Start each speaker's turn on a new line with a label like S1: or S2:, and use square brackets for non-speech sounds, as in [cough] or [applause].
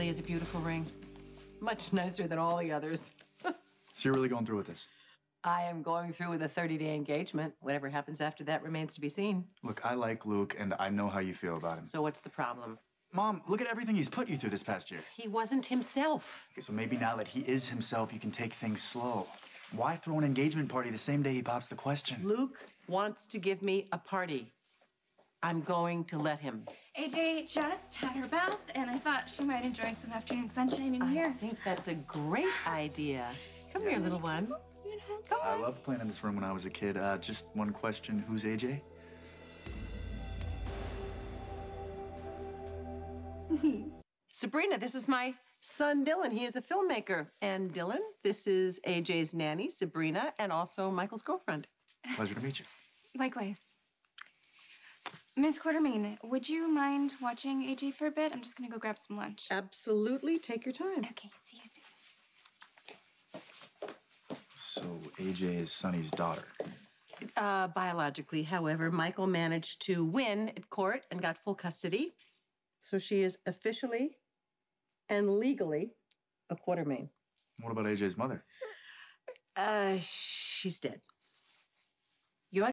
S1: Really is a beautiful ring. Much nicer than all the others. [laughs]
S2: So you're really going through with this?
S1: I am going through with a 30 day engagement. Whatever happens after that remains to be seen.
S2: Look, I like Luke, and I know how you feel about him.
S1: So, what's the problem?
S2: Mom, look at everything he's put you through this past year.
S1: He wasn't himself.
S2: Okay, so maybe now that he is himself, you can take things slow. Why throw an engagement party the same day he pops the question?
S1: Luke wants to give me a party. I'm going to let him.
S3: AJ just had her bath, and I thought she might enjoy some afternoon sunshine in
S1: I
S3: here.
S1: I think that's a great idea. Come here, little one.
S2: I loved playing in this room when I was a kid. Uh, just one question who's AJ? [laughs]
S1: Sabrina, this is my son Dillon. He is a filmmaker. And Dillon, this is AJ's nanny, Sabrina, and also Michael's girlfriend.
S2: Pleasure to meet you.
S3: Likewise. Miss Quartermaine, would you mind watching AJ for a bit? I'm just gonna go grab some lunch.
S1: Absolutely. Take your time.
S3: Okay, see you soon.
S2: So AJ is Sonny's daughter.
S1: Uh, biologically, however, Michael managed to win at court and got full custody. So she is officially and legally a Quartermaine.
S2: What about AJ's mother?
S1: Uh, she's dead.